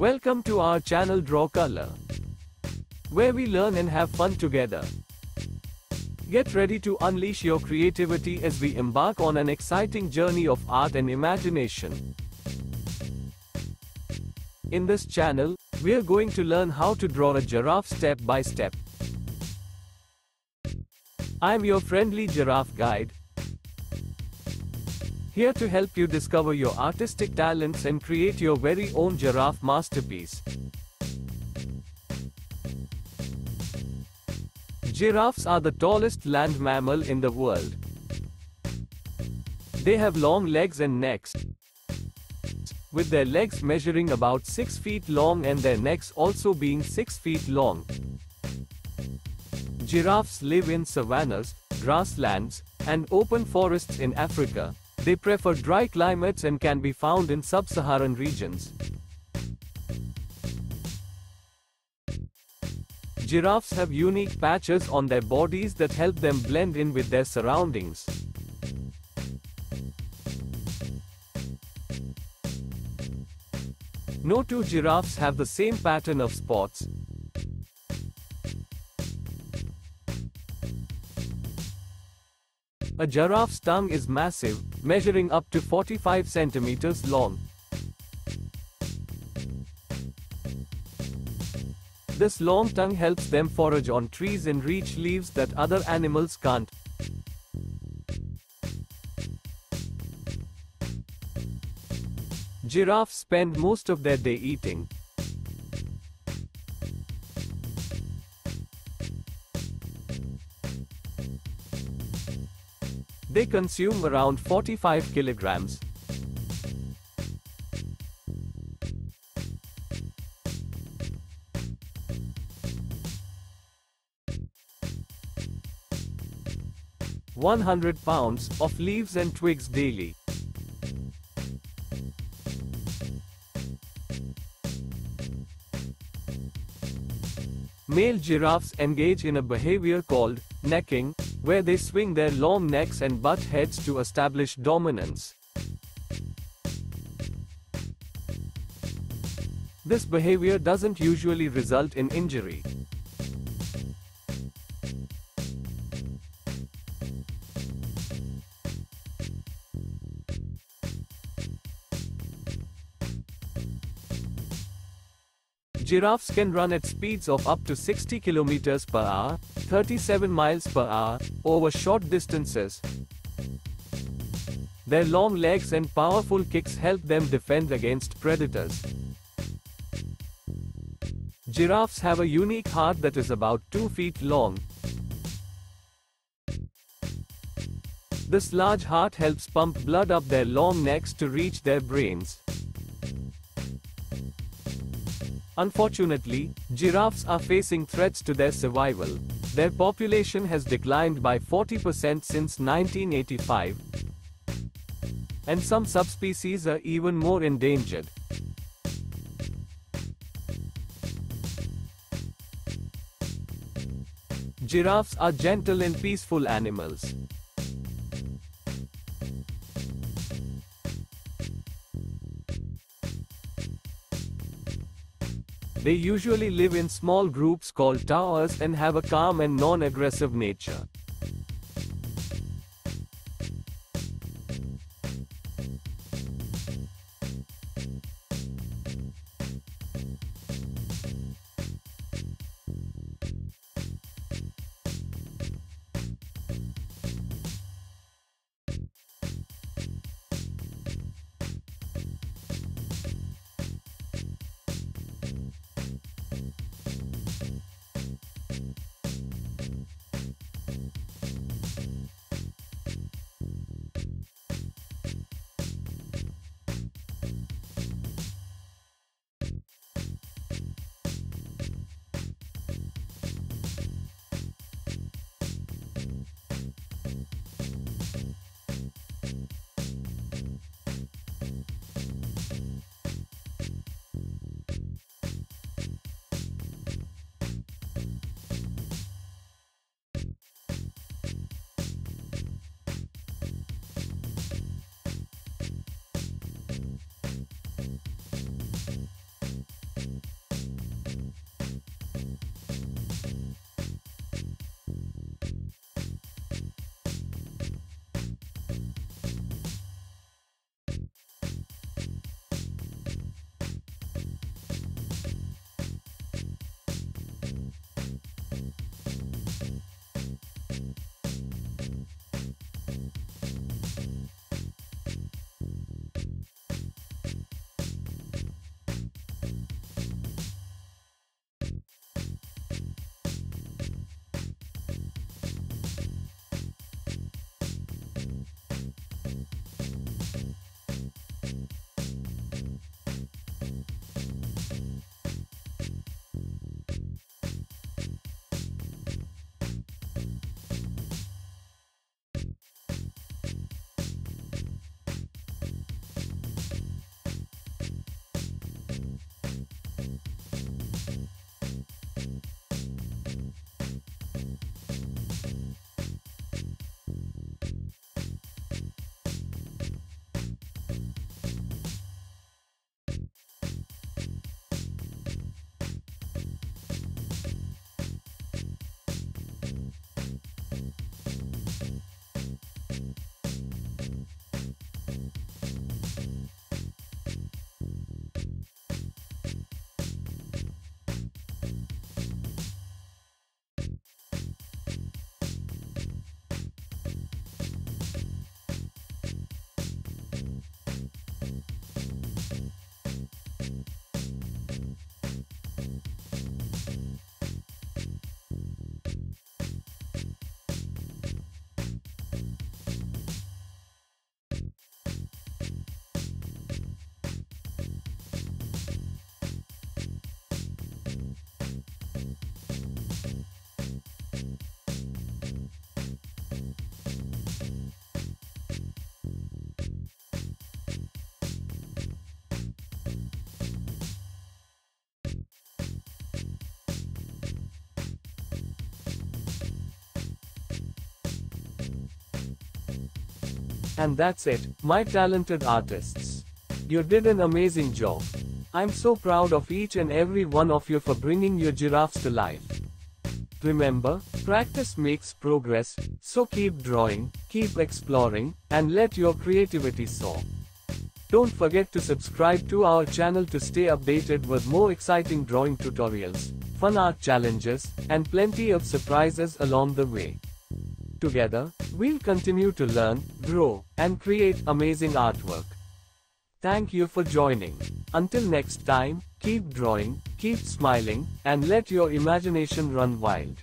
Welcome to our channel Draw Color, where we learn and have fun together. Get ready to unleash your creativity as we embark on an exciting journey of art and imagination. In this channel, we're going to learn how to draw a giraffe step by step. I'm your friendly giraffe guide, here to help you discover your artistic talents and create your very own giraffe masterpiece. Giraffes are the tallest land mammal in the world. They have long legs and necks, with their legs measuring about 6 feet long and their necks also being 6 feet long. Giraffes live in savannas, grasslands, and open forests in Africa. They prefer dry climates and can be found in sub-Saharan regions. Giraffes have unique patches on their bodies that help them blend in with their surroundings. No two giraffes have the same pattern of spots, A giraffe's tongue is massive, measuring up to 45 centimeters long. This long tongue helps them forage on trees and reach leaves that other animals can't. Giraffes spend most of their day eating, They consume around 45 kilograms. One hundred pounds of leaves and twigs daily. Male giraffes engage in a behavior called necking, where they swing their long necks and butt heads to establish dominance. This behavior doesn't usually result in injury. Giraffes can run at speeds of up to 60 km per hour, 37 miles per hour, over short distances. Their long legs and powerful kicks help them defend against predators. Giraffes have a unique heart that is about 2 feet long. This large heart helps pump blood up their long necks to reach their brains. Unfortunately, giraffes are facing threats to their survival. Their population has declined by 40% since 1985. And some subspecies are even more endangered. Giraffes are gentle and peaceful animals. They usually live in small groups called towers and have a calm and non-aggressive nature. And that's it, my talented artists. You did an amazing job. I'm so proud of each and every one of you for bringing your giraffes to life. Remember, practice makes progress, so keep drawing, keep exploring, and let your creativity soar. Don't forget to subscribe to our channel to stay updated with more exciting drawing tutorials, fun art challenges, and plenty of surprises along the way. Together, we'll continue to learn, grow, and create amazing artwork. Thank you for joining. Until next time, keep drawing, keep smiling, and let your imagination run wild.